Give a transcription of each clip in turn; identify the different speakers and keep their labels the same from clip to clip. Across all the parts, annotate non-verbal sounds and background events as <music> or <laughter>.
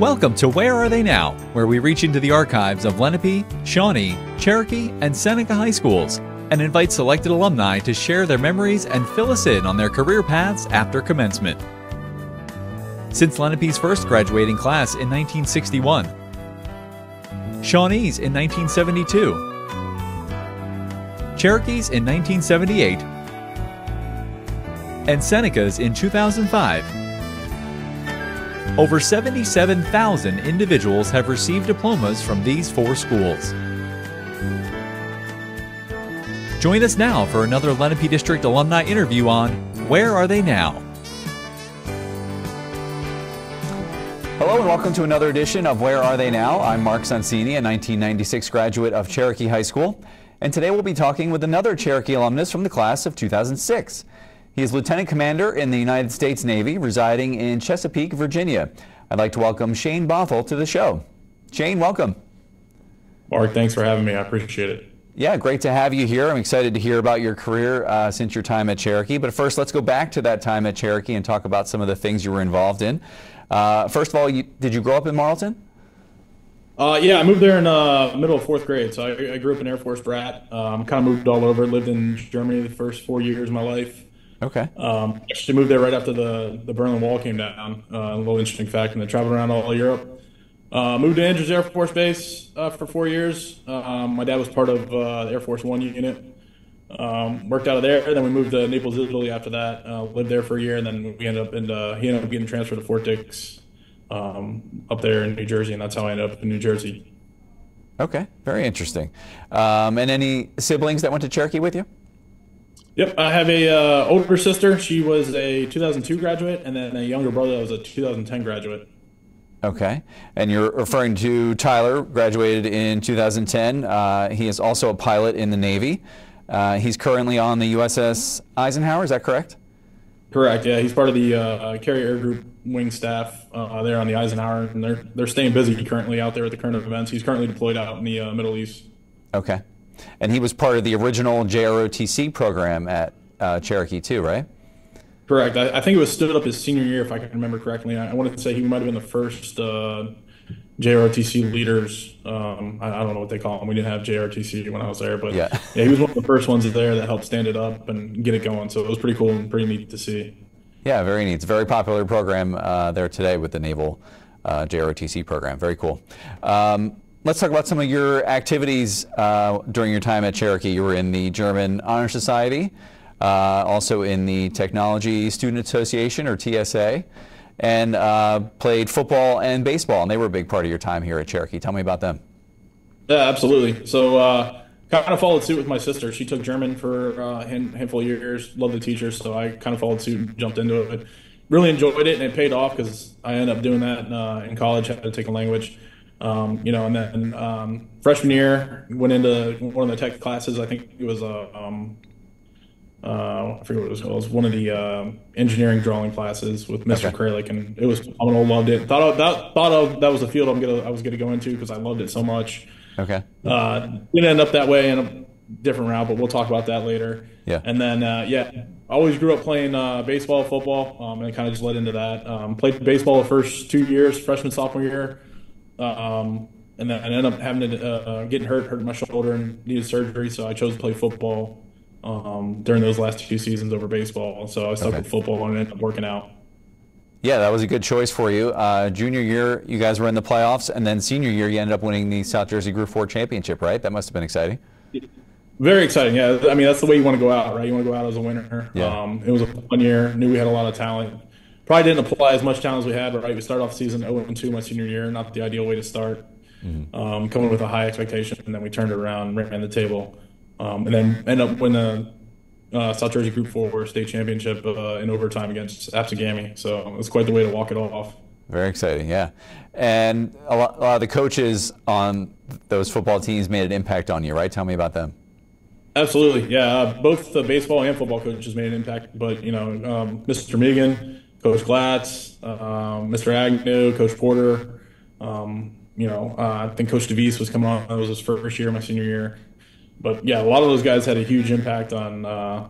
Speaker 1: Welcome to Where Are They Now, where we reach into the archives of Lenape, Shawnee, Cherokee, and Seneca High Schools and invite selected alumni to share their memories and fill us in on their career paths after commencement. Since Lenape's first graduating class in 1961, Shawnee's in 1972, Cherokee's in 1978, and Seneca's in 2005. Over 77,000 individuals have received diplomas from these four schools. Join us now for another Lenape District alumni interview on Where Are They Now?
Speaker 2: Hello and welcome to another edition of Where Are They Now? I'm Mark Sonsini, a 1996 graduate of Cherokee High School, and today we'll be talking with another Cherokee alumnus from the class of 2006. He is Lieutenant Commander in the United States Navy, residing in Chesapeake, Virginia. I'd like to welcome Shane Bothel to the show. Shane, welcome.
Speaker 3: Mark, thanks for having me. I appreciate it.
Speaker 2: Yeah, great to have you here. I'm excited to hear about your career uh, since your time at Cherokee. But first, let's go back to that time at Cherokee and talk about some of the things you were involved in. Uh, first of all, you, did you grow up in Marlton?
Speaker 3: Uh, yeah, I moved there in uh, middle of fourth grade. So I, I, grew up an Air Force brat. Um, kind of moved all over. Lived in Germany the first four years of my life.
Speaker 2: Okay.
Speaker 3: Um, actually moved there right after the, the Berlin Wall came down. Uh, a little interesting fact. And then traveled around all Europe. Uh, moved to Andrews Air Force Base uh, for four years. Um, my dad was part of uh, the Air Force One unit. Um, worked out of there. and Then we moved to Naples, Italy after that. Uh, lived there for a year. And then we ended up in, uh, he ended up getting transferred to Fort Dix um, up there in New Jersey. And that's how I ended up in New Jersey.
Speaker 2: Okay. Very interesting. Um, and any siblings that went to Cherokee with you?
Speaker 3: Yep, I have a uh, older sister. She was a 2002 graduate, and then a younger brother that was a 2010 graduate.
Speaker 2: Okay, and you're referring to Tyler, graduated in 2010. Uh, he is also a pilot in the Navy. Uh, he's currently on the USS Eisenhower. Is that correct?
Speaker 3: Correct. Yeah, he's part of the uh, Carrier Air Group wing staff uh, there on the Eisenhower, and they're they're staying busy currently out there at the current events. He's currently deployed out in the uh, Middle East.
Speaker 2: Okay. And he was part of the original JROTC program at uh, Cherokee too, right?
Speaker 3: Correct. I, I, think it was stood up his senior year, if I can remember correctly. I, I wanted to say he might have been the first uh, JROTC leaders. Um, I, I, don't know what they call them. We didn't have JROTC when I was there, but yeah. <laughs> yeah, he was one of the first ones there that helped stand it up and get it going. So it was pretty cool and pretty neat to see.
Speaker 2: Yeah, very neat. It's a very popular program uh, there today with the Naval uh, JROTC program. Very cool. Um, Let's talk about some of your activities uh, during your time at Cherokee. You were in the German Honor Society, uh, also in the Technology Student Association, or TSA, and uh, played football and baseball, and they were a big part of your time here at Cherokee. Tell me about them.
Speaker 3: Yeah, absolutely. So, uh, kind of followed suit with my sister. She took German for uh, a handful of years, loved the teachers, so I kind of followed suit and jumped into it. But really enjoyed it, and it paid off because I ended up doing that uh, in college, had to take a language. Um, you know, and then um, freshman year went into one of the tech classes. I think it was a, uh, um, uh, I forget what it was called. It was one of the uh, engineering drawing classes with Mr. Okay. Kralik, and it was phenomenal. Loved it. Thought of, that thought of that was the field I'm gonna I was gonna go into because I loved it so much.
Speaker 2: Okay.
Speaker 3: Uh, didn't end up that way in a different route, but we'll talk about that later.
Speaker 2: Yeah.
Speaker 3: And then uh, yeah, always grew up playing uh, baseball, football, um, and kind of just led into that. Um, played baseball the first two years, freshman sophomore year. Um, and then I ended up having to uh, uh, getting hurt, hurt my shoulder, and needed surgery. So I chose to play football um, during those last two seasons over baseball. So I stuck okay. with football and ended up working out.
Speaker 2: Yeah, that was a good choice for you. Uh, junior year, you guys were in the playoffs, and then senior year, you ended up winning the South Jersey Group Four championship, right? That must have been exciting.
Speaker 3: Very exciting. Yeah, I mean that's the way you want to go out, right? You want to go out as a winner. Yeah. Um, it was a fun year. Knew we had a lot of talent probably didn't apply as much talent as we had. But right, we started off season 0 2 my senior year, not the ideal way to start. Mm-hmm. Um, coming with a high expectation, and then we turned it around, ran the table, um, and then end up winning the uh, South Jersey Group Four state championship uh, in overtime against Absegami. So it was quite the way to walk it off.
Speaker 2: Very exciting, yeah. And a lot, a lot, of the coaches on those football teams made an impact on you, right? Tell me about them.
Speaker 3: Absolutely, yeah. Uh, both the baseball and football coaches made an impact, but you know, um, Mr. Megan Coach Glatz, um, Mr. Agnew, Coach Porter. Um, you know, uh, I think Coach DeVise was coming on. That was his first year, my senior year. But yeah, a lot of those guys had a huge impact on uh,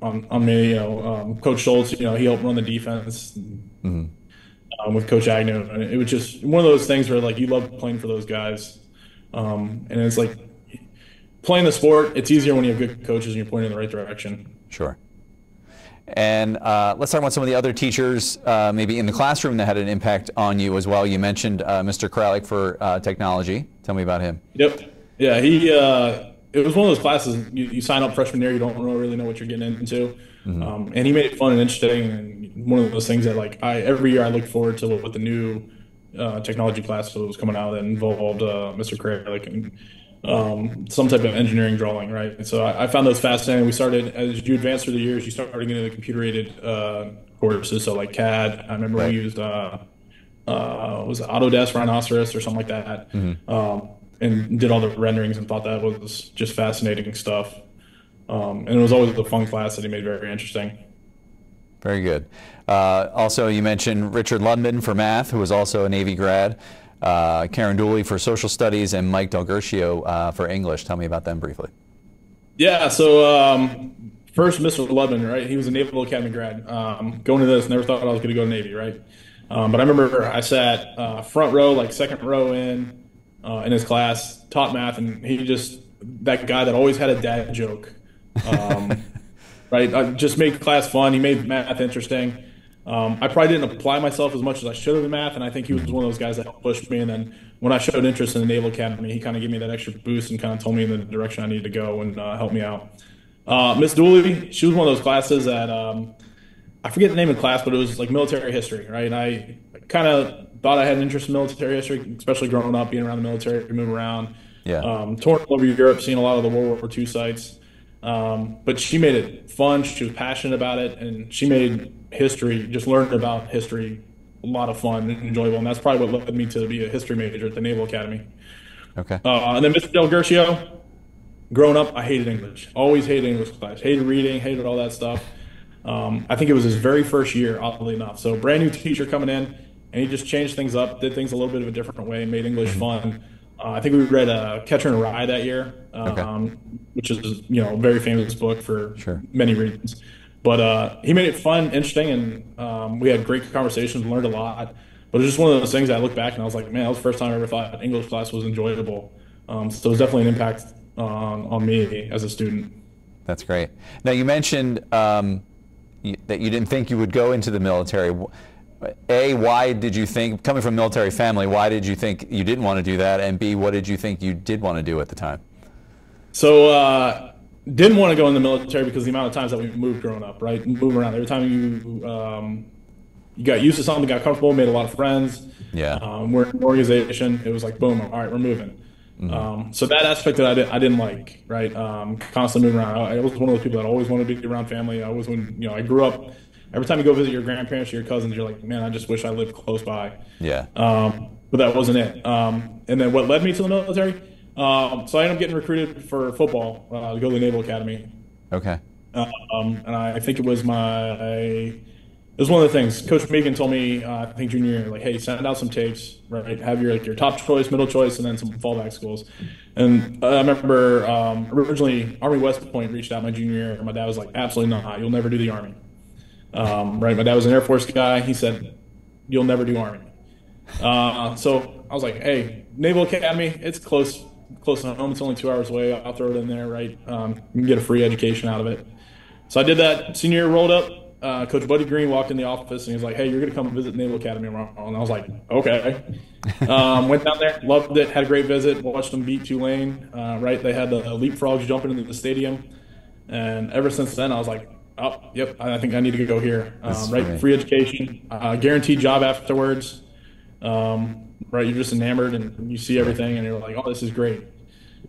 Speaker 3: on on me. You know, um, Coach Schultz. You know, he helped run the defense. Mm-hmm. um, with Coach Agnew, and it was just one of those things where like you love playing for those guys, um, and it's like playing the sport. It's easier when you have good coaches and you're pointing in the right direction.
Speaker 2: Sure. And uh, let's talk about some of the other teachers, uh, maybe in the classroom, that had an impact on you as well. You mentioned uh, Mr. Kralik for uh, technology. Tell me about him.
Speaker 3: Yep. Yeah, he. Uh, it was one of those classes you, you, sign up freshman year, you don't really know what you're getting into, mm-hmm. um, and he made it fun and interesting. And one of those things that like I every year I look forward to what the new uh, technology class was coming out that involved Mr. Kralik and um, some type of engineering drawing, right? And so I, I, found those fascinating. We started as you advance through the years, you started getting into the computer aided uh, courses, so like CAD. I remember right. we used uh, uh, was it Autodesk Rhinoceros or something like that, mm-hmm. um, and did all the renderings and thought that was just fascinating stuff. Um, and it was always a fun class that he made very interesting.
Speaker 2: Very good. Uh, also, you mentioned Richard Lundman for math, who was also a Navy grad uh, Karen Dooley for social studies, and Mike Delgercio uh, for English. Tell me about them briefly.
Speaker 3: Yeah, so um, first, Mr. Lubman, right? He was a Naval Academy grad. Um, going to this, never thought I was going to go to Navy, right? Um, but I remember I sat uh, front row, like second row in, uh, in his class, taught math, and he just that guy that always had a dad joke, um, <laughs> right? I just made class fun. He made math interesting. Um, I probably didn't apply myself as much as I should have in math, and I think he was one of those guys that pushed me. And then when I showed interest in the Naval Academy, he kind of gave me that extra boost and kind of told me in the direction I needed to go and uh, helped me out. Uh, Miss Dooley, she was one of those classes that um, I forget the name of the class, but it was like military history, right? And I kind of thought I had an interest in military history, especially growing up, being around the military, moving around.
Speaker 2: Yeah.
Speaker 3: Um, touring all over Europe, seeing a lot of the World War II sites. Um, but she made it fun. She was passionate about it, and she made history, just learning about history, a lot of fun and enjoyable. And that's probably what led me to be a history major at the Naval Academy.
Speaker 2: Okay.
Speaker 3: Uh, and then Mr. Del Gercio, growing up, I hated English. Always hated English class. Hated reading, hated all that stuff. Um, I think it was his very first year, oddly enough. So brand new teacher coming in, and he just changed things up, did things a little bit of a different way, made English mm-hmm. fun. Uh, I think we read uh, Catcher in Rye that year, um, okay. which is you know a very famous book for
Speaker 2: sure.
Speaker 3: many reasons. But uh, he made it fun, interesting, and um, we had great conversations, learned a lot. But it's just one of those things I look back and I was like, man, that was the first time I ever thought English class was enjoyable. Um, so it was definitely an impact on, on me as a student.
Speaker 2: That's great. Now you mentioned um, that you didn't think you would go into the military. A, why did you think, coming from a military family, why did you think you didn't want to do that? And B, what did you think you did want to do at the time?
Speaker 3: So, uh, didn't want to go in the military because the amount of times that we moved growing up, right? Move around. Every time you um, you got used to something, got comfortable, made a lot of friends.
Speaker 2: Yeah.
Speaker 3: Um, we're an organization. It was like, boom, all right, we're moving. Mm-hmm. Um, so that aspect that I, did, I didn't like, right? Um, constantly moving around. I, I was one of those people that always wanted to be around family. I always, when you know, I grew up every time you go visit your grandparents or your cousins, you're like, man, I just wish I lived close by.
Speaker 2: Yeah.
Speaker 3: Um, but that wasn't it. Um, and then what led me to the military? Um, so I ended up getting recruited for football uh, to go to the Naval Academy.
Speaker 2: Okay.
Speaker 3: Um, and I, think it was my, it was one of the things Coach Megan told me. Uh, I think junior year, like, hey, send out some tapes, right? Have your like your top choice, middle choice, and then some fallback schools. And I remember um, originally Army West Point reached out my junior year, and my dad was like, absolutely not, you'll never do the Army. Um, right, my dad was an Air Force guy. He said, "You'll never do Army." Uh, so I was like, "Hey, Naval Academy, it's close, close to home. It's only two hours away. I'll throw it in there, right? Um, you can get a free education out of it." So I did that. Senior year rolled up. Uh, Coach Buddy Green walked in the office and he was like, "Hey, you're going to come visit Naval Academy tomorrow." And I was like, "Okay." <laughs> Um, went down there, loved it, had a great visit, watched them beat Tulane. Uh, right, they had the leapfrogs jumping into the stadium, and ever since then, I was like, Oh, yep. I think I need to go here. Um, right, free education, uh, guaranteed job afterwards. Um, right, you're just enamored and you see everything, and you're like, oh, this is great.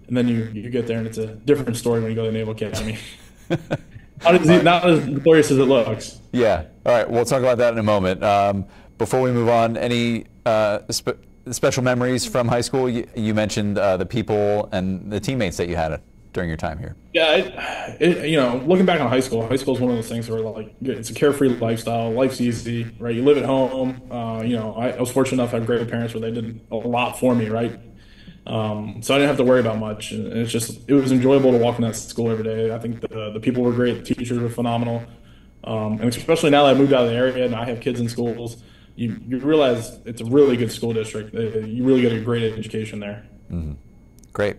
Speaker 3: And then you you get there, and it's a different story when you go to the Naval Academy. <laughs> not, as, not as glorious as it looks.
Speaker 2: Yeah. All right. We'll talk about that in a moment. Um, before we move on, any uh, spe- special memories from high school? You, you mentioned uh, the people and the teammates that you had during your time here?
Speaker 3: Yeah, it, it, you know, looking back on high school, high school is one of those things where like it's a carefree lifestyle. Life's easy, right? You live at home. Uh, you know, I, I, was fortunate enough to have great parents where they did a lot for me, right? Um, so I didn't have to worry about much. And it's just it was enjoyable to walk in that school every day. I think the the people were great, the teachers were phenomenal, um, and especially now that I moved out of the area and I have kids in schools. you, you realize it's a really good school district. Uh, You really get a great education there.
Speaker 2: Great.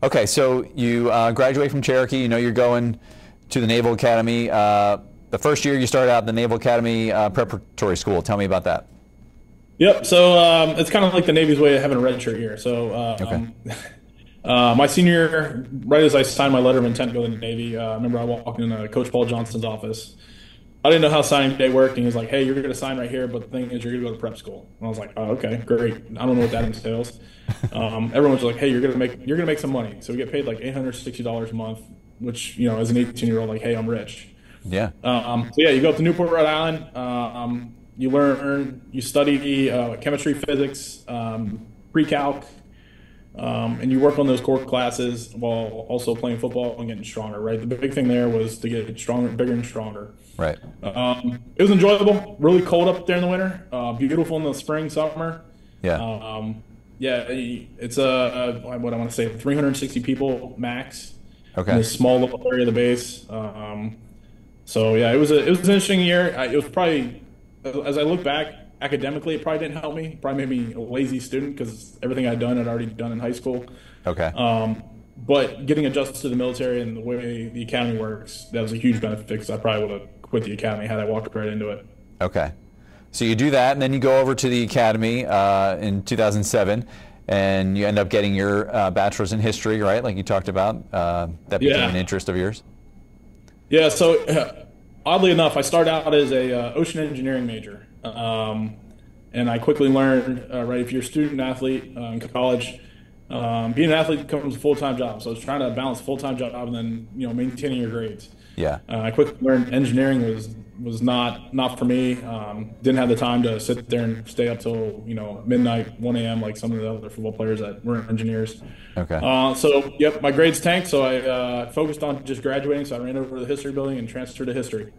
Speaker 2: Okay, so you uh, graduate from Cherokee. You know you're going to the Naval Academy. Uh, the first year you started out at the Naval Academy uh, Preparatory School. Tell me about that.
Speaker 3: Yep. So um, it's kind of like the Navy's way of having a red shirt here. So um, <laughs> uh, my senior right as I signed my letter of intent to go to the Navy, uh, I remember I walked into Coach Paul Johnson's office. I didn't know how signing day worked, and he was like, "Hey, you're going to sign right here, but the thing is, you're going to go to prep school." And I was like, "Oh, okay, great. I don't know what that entails." Um, everyone's like, "Hey, you're going to make you're going to make some money." So we get paid like eight hundred sixty dollars a month, which you know, as an eighteen year old, like, "Hey, I'm rich."
Speaker 2: Yeah.
Speaker 3: Um, so yeah, you go up to Newport, Rhode Island. Um, you learn, you study uh, chemistry, physics, um, pre-calc, um, and you work on those core classes while also playing football and getting stronger. Right. The big thing there was to get stronger, bigger, and stronger.
Speaker 2: Right.
Speaker 3: Um, it was enjoyable. Really cold up there in the winter. Uh, beautiful in the spring, summer.
Speaker 2: Yeah.
Speaker 3: Um, yeah, it's a, a what I want to say, 360 people max
Speaker 2: Okay.
Speaker 3: in this small little area of the base. Um, so yeah, it was a it was an interesting year. I, it was probably as I look back academically, it probably didn't help me. Probably made me a lazy student because everything I'd done I'd already done in high school.
Speaker 2: Okay.
Speaker 3: Um, but getting adjusted to the military and the way the academy works, that was a huge benefit because I probably would have quit the academy had I walked right into it.
Speaker 2: Okay. So you do that, and then you go over to the academy uh, in 2007, and you end up getting your uh, bachelor's in history, right? Like you talked about. Uh, that became
Speaker 3: Yeah.
Speaker 2: an interest of yours.
Speaker 3: Yeah, so uh, oddly enough, I started out as a uh, ocean engineering major, um, and I quickly learned uh, right if you're a student athlete uh, in college, um, being an athlete becomes a full time job. So I was trying to balance a full time job and then you know maintaining your grades.
Speaker 2: Yeah.
Speaker 3: Uh, I quickly learned engineering was was not not for me. Um, didn't have the time to sit there and stay up till you know midnight, 1 a.m. like some of the other football players that weren't engineers.
Speaker 2: Okay.
Speaker 3: Uh, so, yep, my grades tanked, so I uh, focused on just graduating. So I ran over to the history building and transferred to history,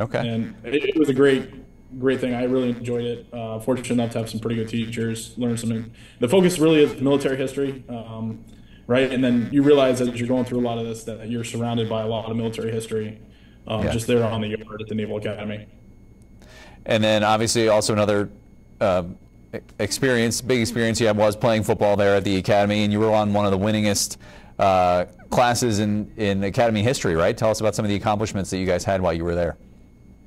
Speaker 2: okay.
Speaker 3: and it, it was a great, great thing. I really enjoyed it. Uh, fortunate enough to have some pretty good teachers. Learn some. The focus really is military history, um, right? And then you realize as you're going through a lot of this that you're surrounded by a lot of military history, um,
Speaker 2: Yeah.
Speaker 3: just there on the yard at the Naval Academy.
Speaker 2: And then obviously also another uh, experience, big experience you had was playing football there at the academy, and you were on one of the winningest uh, classes in, in academy history, right? Tell us about some of the accomplishments that you guys had while you were there.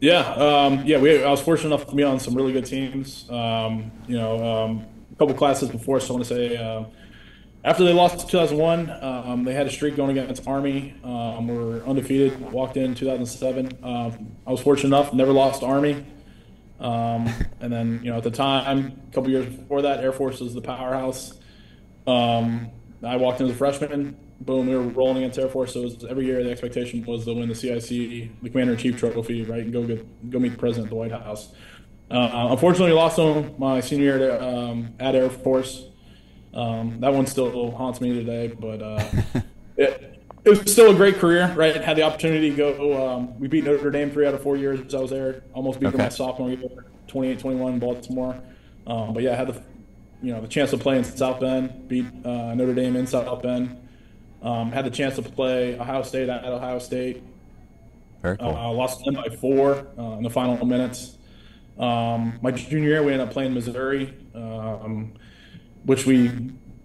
Speaker 3: Yeah, um, yeah. We, I was fortunate enough to be on some really good teams. Um, you know, um, a couple classes before. So I want to say, uh, after they lost 2001, um, they had a streak going against Army. Um, we were undefeated. Walked in 2007. Um, I was fortunate enough, never lost Army. Um, <laughs> and then, you know, at the time, a couple years before that, Air Force was the powerhouse. Um, I walked in as a freshman. Boom, we were rolling against Air Force. So it was, every year the expectation was to win the CIC, the Commander in Chief Trophy, right, and go get, go meet the President at the White House. Uh, unfortunately, lost them my senior year um, at Air Force. Um, that one still haunts me today, but uh, <laughs> it, it was still a great career, right? Had the opportunity to go. Um, we beat Notre Dame three out of four years I was there. Almost beat them my sophomore year, 28-21 Baltimore. Um, but yeah, I had the you know the chance to play in South Bend, beat uh, Notre Dame in South Bend. Um, had the chance to play Ohio State at Ohio State.
Speaker 2: Very cool.
Speaker 3: Uh, lost them by four uh, in the final minutes. Um, my junior year, we ended up playing Missouri, um, which we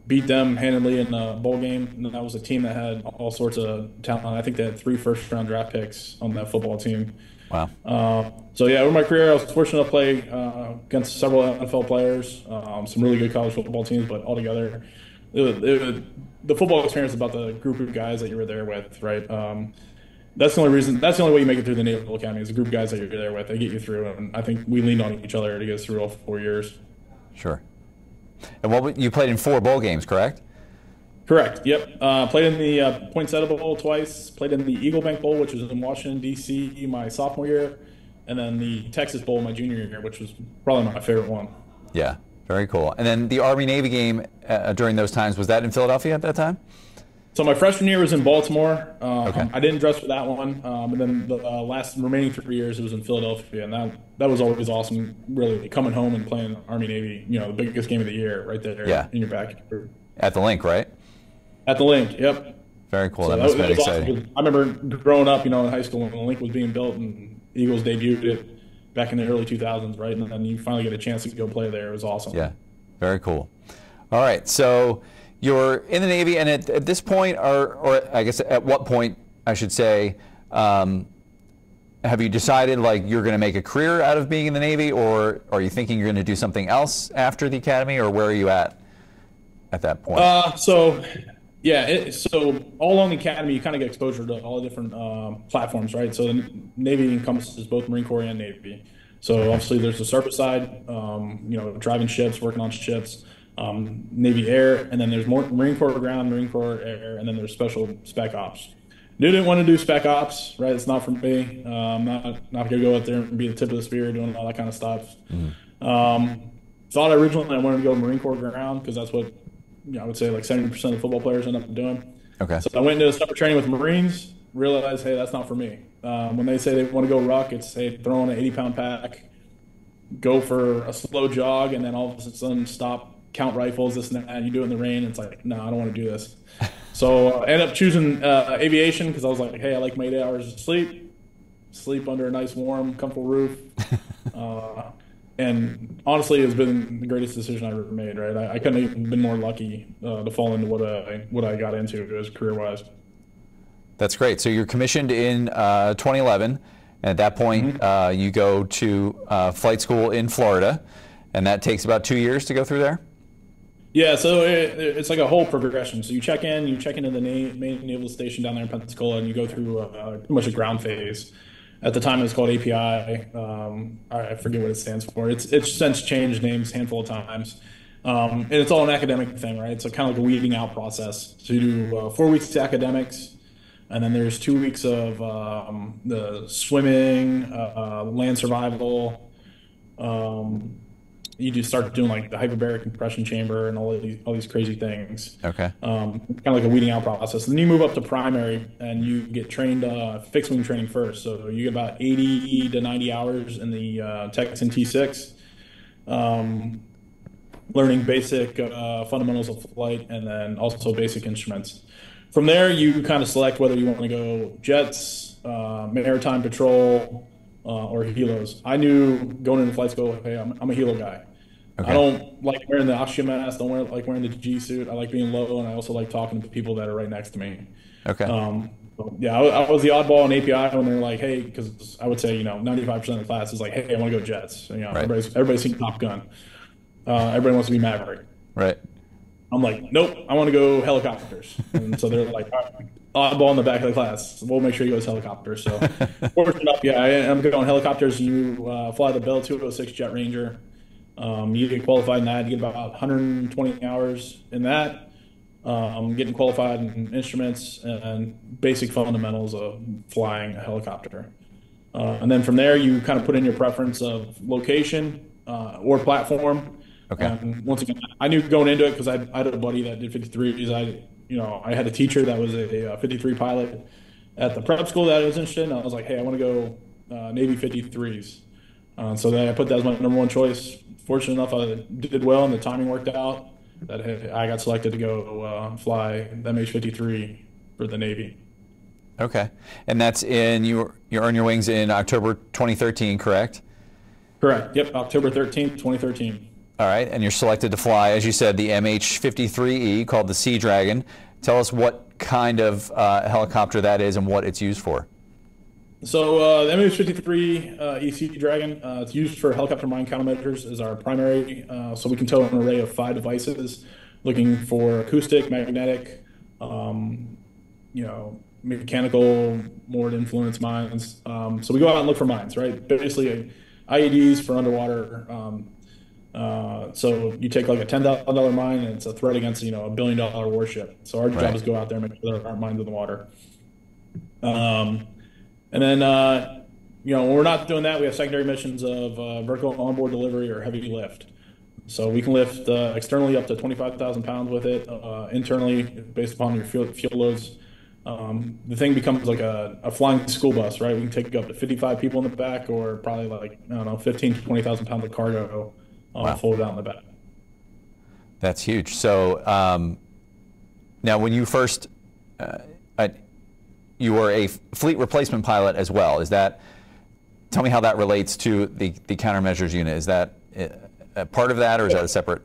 Speaker 3: beat them handedly in the bowl game. And that was a team that had all sorts of talent. I think they had three first round draft picks on that football team.
Speaker 2: wow.
Speaker 3: Uh, so yeah, over my career, I was fortunate to play uh, against several NFL players, um, some really good college football teams, but altogether, it was, it was, the football experience is about the group of guys that you were there with, right? Um, that's the only reason. That's the only way you make it through the Naval Academy is a group of guys that you're there with. They get you through, and I think we leaned on each other to get us through all four years.
Speaker 2: Sure. And what you played in four bowl games, correct?
Speaker 3: Correct. Yep. Uh, played in the uh, Poinsettia Bowl twice. Played in the EagleBank Bowl, which was in Washington D.C. my sophomore year, and then the Texas Bowl my junior year, which was probably my favorite one.
Speaker 2: Yeah. Very cool. And then the Army Navy game uh, during those times was that in Philadelphia at that time?
Speaker 3: So my freshman year was in Baltimore. Um,
Speaker 2: Okay.
Speaker 3: I didn't dress for that one, um, and then the uh, last remaining three years it was in Philadelphia, and that that was always awesome. Really coming home and playing Army Navy, you know, the biggest game of the year, right there
Speaker 2: Yeah.
Speaker 3: in your backyard
Speaker 2: At the Linc, right?
Speaker 3: at the Linc. Yep.
Speaker 2: Very cool.
Speaker 3: So
Speaker 2: that
Speaker 3: that,
Speaker 2: must
Speaker 3: that
Speaker 2: have been exciting.
Speaker 3: awesome. I remember growing up, you know, in high school when the Linc was being built and Eagles debuted it. back in the early 2000s, right? And then you finally get a chance to go play there. It was awesome.
Speaker 2: Yeah, very cool. All right, so you're in the Navy, and at, at this point, or, or I guess at what point, I should say, um, have you decided like you're going to make a career out of being in the Navy, or are you thinking you're going to do something else after the academy, or where are you at at that point?
Speaker 3: Uh, so, yeah, it, so all along the academy, you kind of get exposure to all the different um, platforms, right? So the Navy encompasses both Marine Corps and Navy. So obviously, there's the surface side, um, you know, driving ships, working on ships. Um, Navy Air, and then there's more Marine Corps ground, Marine Corps Air, and then there's special spec ops Dude didn't want to do spec ops, right? It's not for me. Um, not not gonna go out there and be the tip of the spear doing all that kind of stuff. Mm-hmm. Um, thought originally I wanted to go Marine Corps ground because that's what you know, I would say like seventy percent of football players end up doing.
Speaker 2: Okay.
Speaker 3: So I went into summer training with Marines. Realized, hey, that's not for me. Um, when they say they want to go ruck, it's hey, throw on an eighty pound pack, go for a slow jog, and then all of a sudden stop, count rifles, this and that. And you do it in the rain. It's like, no, I don't want to do this. So uh, I ended up choosing uh, aviation because I was like, hey, I like my eight hours of sleep, sleep under a nice, warm, comfortable roof. <laughs> uh, and honestly, it's been the greatest decision I've ever made. Right, I, I couldn't have been more lucky uh, to fall into what I what I got into as career wise.
Speaker 2: That's great. So you're commissioned in uh, 2011, and at that point, mm-hmm. Uh, you go to flight school in Florida, and that takes about two years to go through there.
Speaker 3: Yeah, so it, it's like a whole progression. So you check in, you check into the na- main naval station down there in Pensacola, and you go through uh, pretty much a ground phase. At the time, it was called API. Um, I forget what it stands for. It's it's since changed names a handful of times, um, and it's all an academic thing, right? So kind of like a weeding out process. So you do uh, four weeks to academics, and then there's two weeks of um, the swimming, uh, uh land survival. Um, you just start doing like the hyperbaric compression chamber and all these all these crazy things.
Speaker 2: Okay.
Speaker 3: Um, kind of like a weeding out process. Then you move up to primary and you get trained uh, fixed wing training first. So you get about 80 to 90 hours in the uh, Texan T6, um, learning basic uh, fundamentals of flight and then also basic instruments. From there, you kind of select whether you want to go jets, uh, maritime patrol, uh, or helos. I knew going into flight school, hey, I'm, I'm a helo guy. Okay. I don't like wearing the oxygen mask. Don't wear, like wearing the G suit. I like being low, and I also like talking to the people that are right next to me.
Speaker 2: Okay.
Speaker 3: Um, yeah, I, I, was the oddball in API when they're like, hey, because I would say, you know, 95% of the class is like, hey, I want to go Jets. You know, right. everybody's, everybody's seen Top Gun. Uh, everybody wants to be Maverick.
Speaker 2: Right.
Speaker 3: I'm like, nope, I want to go helicopters. and so they're like, oddball in the back of the class. We'll make sure you go helicopters. So, <laughs> fortunate enough, yeah, I, am going helicopters. You uh, fly the Bell 206 JetRanger. Um, you get qualified in that. You get about 120 hours in that. Um, getting qualified in instruments and basic fundamentals of flying a helicopter. Uh, and then from there, you kind of put in your preference of location uh, or platform.
Speaker 2: Okay.
Speaker 3: Once again, I knew going into it because I, I, had a buddy that did 53s. I, you know, I had a teacher that was a, a 53 pilot at the prep school that I was interested in. I was like, hey, I want to go uh, Navy 53s. Uh, so then I put that as my number one choice fortunate enough, I did well and the timing worked out. That I got selected to go uh, fly the MH-53 for the Navy.
Speaker 2: Okay, and that's in you. You earn your wings in October 2013, correct?
Speaker 3: Correct. Yep, October 13th, 2013.
Speaker 2: All right, and you're selected to fly, as you said, the MH-53E called the Sea Dragon. Tell us what kind of uh, helicopter that is and what it's used for.
Speaker 3: So uh, the MH-53 uh, EC Dragon, uh, it's used for helicopter mine countermeasures as our primary. Uh, so we can tow an array of five devices, looking for acoustic, magnetic, um, you know, mechanical, more influence mines. Um, so we go out and look for mines, right? Basically, IEDs for underwater. Um, uh, so you take like a ten thousand dollar mine, and it's a threat against you know a billion dollar warship. So our right. job is go out there and make sure there aren't mines in the water. Um, and then, uh, you know, when we're not doing that, we have secondary missions of uh, vertical onboard delivery or heavy lift. So we can lift uh, externally up to 25,000 pounds with it, uh, internally based upon your fuel, fuel loads. Um, the thing becomes like a, a, flying school bus, right? We can take up to 55 people in the back or probably like, I don't know, 15 to 20,000 pounds of cargo uh, wow. folded out in the back.
Speaker 2: That's huge. So um, now when you first, uh, you were a fleet replacement pilot as well. Is that tell me how that relates to the, the countermeasures unit. Is that a part of that, or is that a separate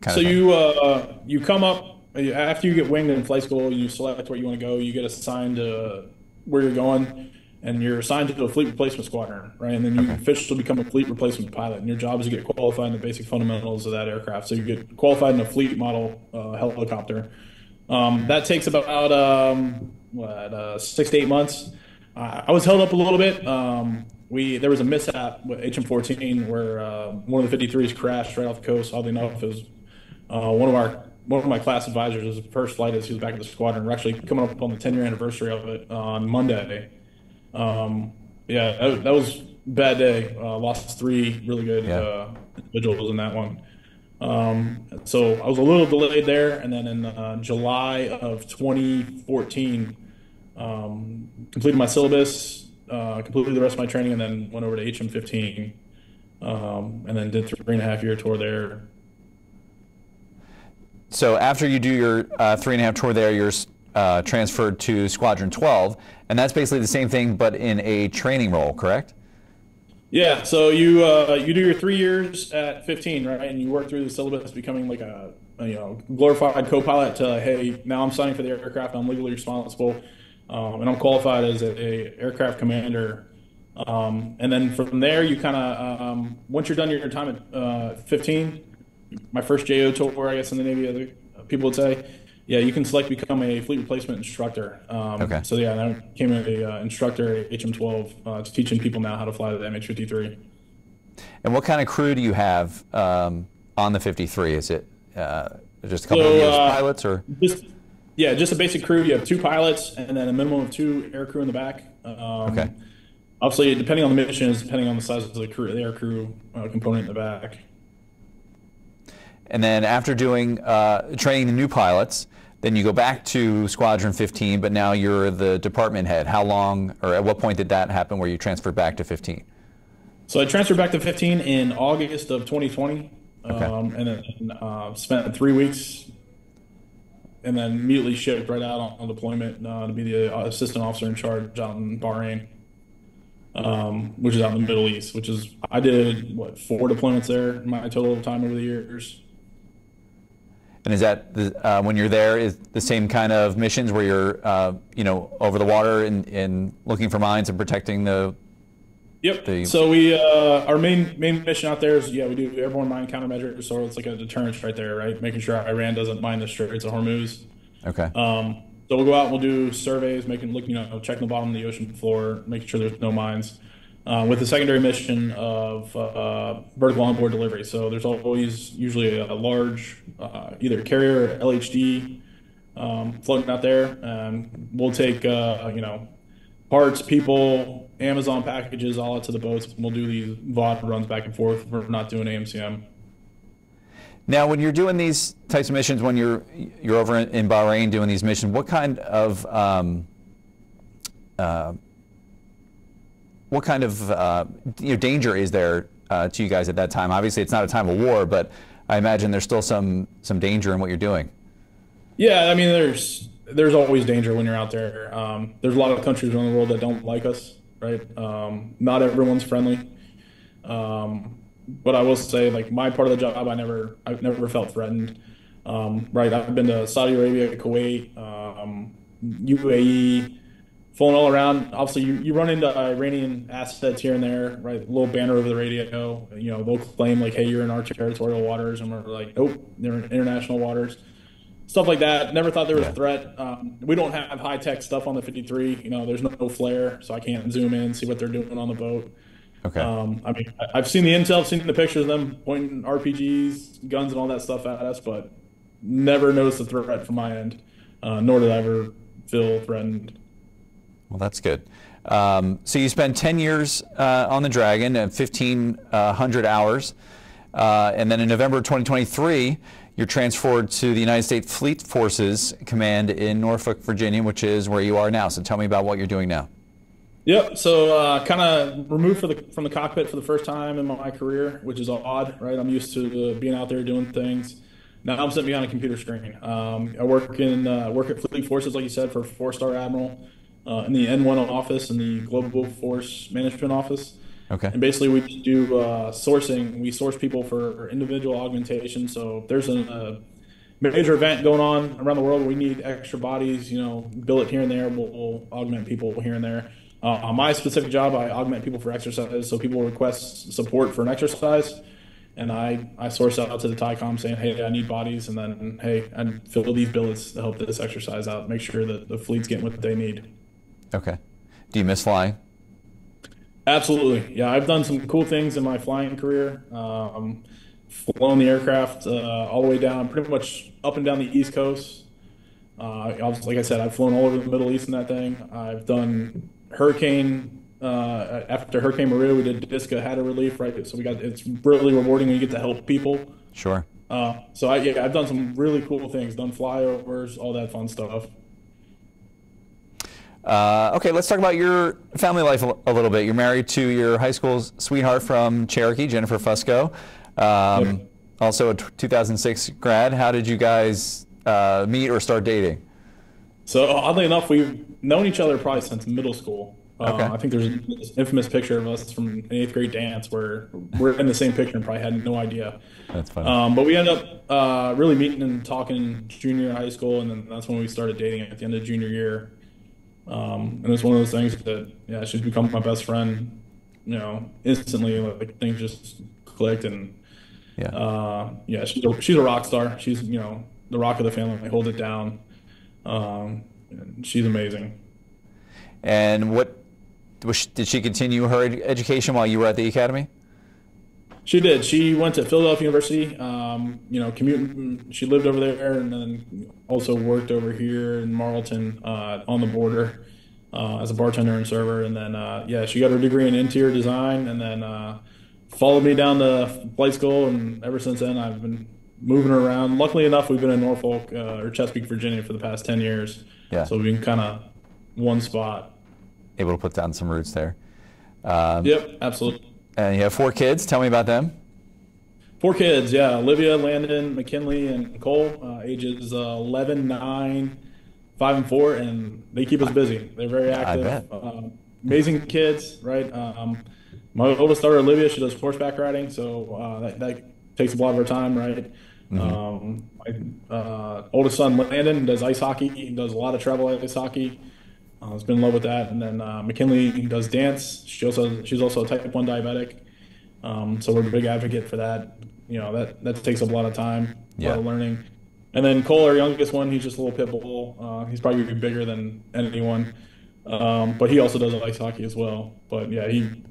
Speaker 2: kind
Speaker 3: so
Speaker 2: of thing?
Speaker 3: you uh, you come up after you get winged in flight school. You select where you want to go. You get assigned to where you're going, and you're assigned to a fleet replacement squadron, right? And then you officially become a fleet replacement pilot. And your job is to get qualified in the basic fundamentals of that aircraft. So you get qualified in a fleet model uh, helicopter. Um, that takes about um, what uh, six to eight months. Uh, I was held up a little bit. Um, we there was a mishap with HM14 where uh, one of the 53s crashed right off the coast. Oddly enough, it was uh, one of our one of my class advisors. was the first flight as he was back at the squadron. We're actually coming up on the 10 year anniversary of it on Monday. Um, yeah, that, that, was bad day. Uh, lost three really good yeah. uh, individuals in that one. Um, so I was a little delayed there, and then in uh, July of 2014, um, completed my syllabus, uh, completed the rest of my training, and then went over to HM15, um, and then did three and a half year tour there.
Speaker 2: So after you do your uh, three and a half tour there, you're uh, transferred to Squadron 12, and that's basically the same thing, but in a training role, correct?
Speaker 3: Yeah. So you uh, you do your three years at 15, right, and you work through the syllabus, becoming like a, you know glorified co-pilot. To hey, now I'm signing for the aircraft. I'm legally responsible um, and I'm qualified as a, a aircraft commander. Um, and then from there, you kind of um, once you're done your time at uh, 15, my first JO tour, I guess in the Navy, other people would say, yeah, you can select become a fleet replacement instructor. Um, okay. So yeah, I became a uh, instructor at HM12, uh, teaching people now how to fly the MH53.
Speaker 2: And what kind of crew do you have um, on the 53? Is it uh, just a couple so, of uh, pilots or?
Speaker 3: Just, yeah, just a basic crew. You have two pilots and then a minimum of two air crew in the back. Um, okay. Obviously, depending on the mission, is depending on the size of the crew, the air crew uh, component in the back.
Speaker 2: And then after doing uh, training the new pilots, then you go back to Squadron 15, but now you're the department head. How long, or at what point did that happen where you transferred back to 15?
Speaker 3: So I transferred back to 15 in August of 2020, okay. um, and then uh, spent three weeks and then immediately shipped right out on, on deployment uh, to be the assistant officer in charge out in Bahrain, um, which is out in the Middle East. Which is I did what four deployments there in my total time over the years.
Speaker 2: And is that the, uh, when you're there is the same kind of missions where you're uh, you know over the water and, and looking for mines and protecting the
Speaker 3: Yep. The, so we uh, our main main mission out there is yeah we do airborne mine countermeasures so it's like a deterrent right there right making sure Iran doesn't mine the Straits of Hormuz.
Speaker 2: Okay.
Speaker 3: Um, so we'll go out and we'll do surveys, making look you know checking the bottom of the ocean floor, making sure there's no mines. Uh, with the secondary mission of uh, vertical onboard delivery. So there's always usually a large uh, either carrier or LHD um, floating out there. and we'll take uh, you know parts, people, Amazon packages all out to the boats. We'll do these VOD runs back and forth. We're not doing AMCM.
Speaker 2: Now, when you're doing these types of missions, when you're you're over in Bahrain doing these missions, what kind of um, uh, what kind of uh, you know, danger is there uh, to you guys at that time? Obviously, it's not a time of war, but I imagine there's still some some danger in what you're doing.
Speaker 3: Yeah, I mean, there's there's always danger when you're out there. Um, there's a lot of countries around the world that don't like us, right? Um, not everyone's friendly. Um, but I will say, like my part of the job, I never, I've never felt threatened. Um, right? I've been to Saudi Arabia, Kuwait, UAE, um, flown all around. Obviously, you, you run into Iranian assets here and there, right? A little banner over the radio. You know, they'll claim like, "Hey, you're in our territorial waters," and we're like, "Nope, they're in international waters." stuff like that. Never thought there was a threat. Um, we don't have high tech stuff on the 53. You know, there's no FLIR, so I can't zoom in see what they're doing on the boat.
Speaker 2: Okay.
Speaker 3: Um, I mean, I've seen the intel, I've seen the pictures of them pointing RPGs, guns, and all that stuff at us, but never noticed a threat from my end. Uh, nor did I ever feel threatened.
Speaker 2: Well, that's good. Um, so you spent 10 years uh, on the Dragon and 1,500 hours. Uh, and then in November 2023, you're transferred to the United States Fleet Forces Command in Norfolk, Virginia, which is where you are now. So tell me about what you're doing now.
Speaker 3: Yep. So uh, kind of removed the, from the cockpit for the first time in my career, which is odd, right? I'm used to uh, being out there doing things. Now I'm sitting behind a computer screen. Um, I work in uh, work at Fleet Forces, like you said, for four star admiral. Uh, in the N1 office and the Global Force Management office.
Speaker 2: Okay.
Speaker 3: And basically, we do uh, sourcing. We source people for individual augmentation. So if there's a, a major event going on around the world, we need extra bodies. You know, bill it here and there. We'll, we'll augment people here and there. Uh, on my specific job, I augment people for exercise. So people request support for an exercise, and I, I source out to the TYCOM saying, hey, I need bodies, and then hey, I fill these billets to help this exercise out. Make sure that the fleet's getting what they need.
Speaker 2: Okay. Do you miss flying?
Speaker 3: Absolutely. Yeah, I've done some cool things in my flying career. Um, flown the aircraft uh, all the way down, pretty much up and down the East Coast. Uh, like I said, I've flown all over the Middle East in that thing. I've done hurricane. Uh, after Hurricane Maria, we did DSCA had a relief, right? So we got it's really rewarding when you get to help people.
Speaker 2: Sure.
Speaker 3: Uh, so I, yeah, I've done some really cool things, done flyovers, all that fun stuff.
Speaker 2: Uh, okay, let's talk about your family life a, a, little bit. You're married to your high school sweetheart from Cherokee, Jennifer Fusco. Um, yep. Also a 2006 grad. How did you guys uh, meet or start dating?
Speaker 3: So oddly enough, we've known each other probably since middle school. Uh, okay. I think there's this infamous picture of us from an eighth grade dance where we're in the same picture and probably had no idea.
Speaker 2: That's funny.
Speaker 3: Um, but we ended up uh, really meeting and talking junior high school, and then that's when we started dating at the end of junior year. Um, and it's one of those things that, yeah, she's become my best friend. You know, instantly, like things just clicked, and
Speaker 2: yeah,
Speaker 3: uh, yeah, she's a, she's a rock star. She's you know the rock of the family. I Hold it down. Um, she's amazing.
Speaker 2: And what did she continue her education while you were at the academy?
Speaker 3: She did. She went to Philadelphia University. Um, you know, commuting. She lived over there, and then also worked over here in Marlton uh, on the border uh, as a bartender and server. And then, uh, yeah, she got her degree in interior design, and then uh, followed me down to flight school. And ever since then, I've been moving her around. Luckily enough, we've been in Norfolk uh, or Chesapeake, Virginia, for the past ten years.
Speaker 2: Yeah.
Speaker 3: So we've been kind of one spot.
Speaker 2: Able to put down some roots there. Um,
Speaker 3: yep, absolutely.
Speaker 2: And you have four kids. Tell me about them.
Speaker 3: Four kids, yeah. Olivia, Landon, McKinley, and Cole, uh, ages uh, 11, 9, 5, and 4, and they keep us busy. They're very active. Uh, amazing kids, right? Um, my oldest daughter, Olivia, she does horseback riding, so uh, that, that, takes a lot of her time, right? Mm-hmm. Um, my uh, oldest son, Landon, does ice hockey. He does a lot of travel ice hockey. Uh, has been in love with that. And then uh, McKinley does dance. She also she's also a type one diabetic. Um, so we're a big advocate for that. You know that that takes up a lot of time, a lot of learning. And then Cole, our youngest one, he's just a little pit bull. Uh, he's probably bigger than anyone, um, but he also does ice hockey as well. But yeah, he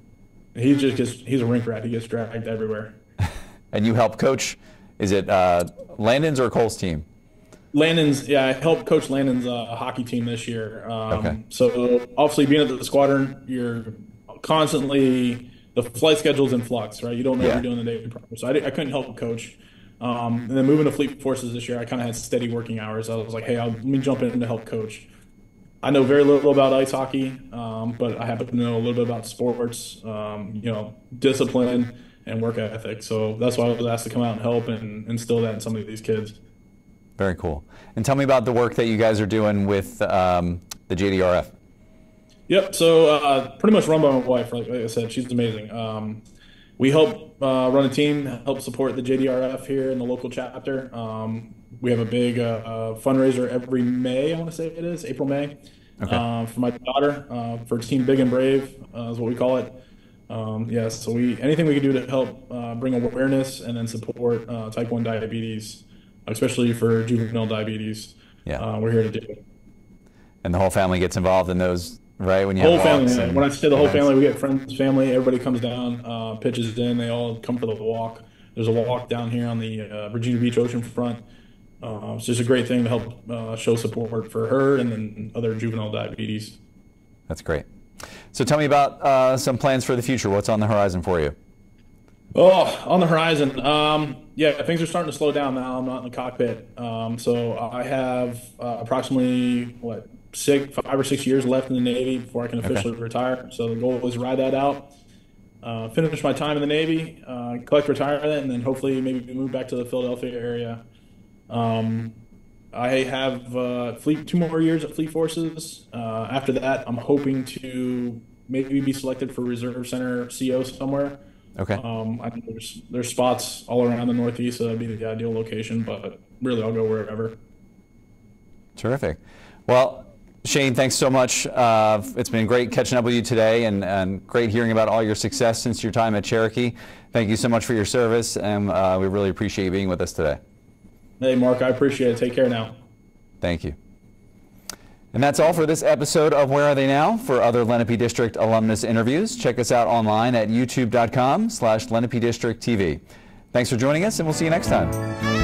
Speaker 3: he just gets he's a rink rat. He gets dragged everywhere. <laughs>
Speaker 2: and you help coach. Is it uh, Landon's or Cole's team?
Speaker 3: Landon's, yeah, I helped coach Landon's uh, hockey team this year. Um,
Speaker 2: okay.
Speaker 3: So obviously, being at the squadron, you're constantly the flight schedule's in flux, right? You don't know yeah. what you're doing the day proper. So I, I couldn't help coach. Um, and then moving to fleet forces this year, I kind of had steady working hours. I was like, hey, I'll, let me jump in to help coach. I know very little about ice hockey, um, but I happen to know a little bit about sports, um, you know, discipline and work ethic. So that's why I was asked to come out and help and instill that in some of these kids.
Speaker 2: Very cool. And tell me about the work that you guys are doing with um, the JDRF.
Speaker 3: Yep. So uh, pretty much run by my wife. Like, I said, she's amazing. Um, we help uh, run a team, help support the JDRF here in the local chapter. Um, we have a big uh, uh fundraiser every May. I want to say it is April May okay. Uh, for my daughter uh, for Team Big and Brave is what we call it. Um, yes. Yeah, so we anything we can do to help bring awareness and then support type one diabetes especially for juvenile diabetes.
Speaker 2: Yeah,
Speaker 3: uh, we're here to do it.
Speaker 2: And the whole family gets involved in those, right?
Speaker 3: When you whole family. Yeah. When I say the whole family, we get friends, family. Everybody comes down, uh, pitches in. They all come for the walk. There's a walk down here on the uh, Virginia Beach ocean front. Uh, it's just a great thing to help uh, show support for her and then other juvenile diabetes.
Speaker 2: That's great. So tell me about uh, some plans for the future. What's on the horizon for you?
Speaker 3: Oh, on the horizon. Um, yeah, things are starting to slow down now. I'm not in the cockpit. Um, so I have uh, approximately, what, six, five or six years left in the Navy before I can officially okay. retire. So the goal is ride that out, uh, finish my time in the Navy, uh, collect retirement, and then hopefully maybe move back to the Philadelphia area. Um, I have uh, fleet two more years at Fleet Forces. Uh, after that, I'm hoping to maybe be selected for Reserve Center CO somewhere.
Speaker 2: Okay.
Speaker 3: Um, I think there's there's spots all around the Northeast, that'd be the ideal location. But really, I'll go wherever.
Speaker 2: Terrific. Well, Shane, thanks so much. Uh, it's been great catching up with you today and, and great hearing about all your success since your time at Cherokee. Thank you so much for your service, and uh, we really appreciate you being with us today.
Speaker 3: Hey, Mark, I appreciate it. Take care now.
Speaker 2: Thank you. And that's all for this episode of Where Are They Now? For other Lenape District alumnus interviews, check us out online at youtube.com slash Lenape District TV. Thanks for joining us, and we'll see you next time.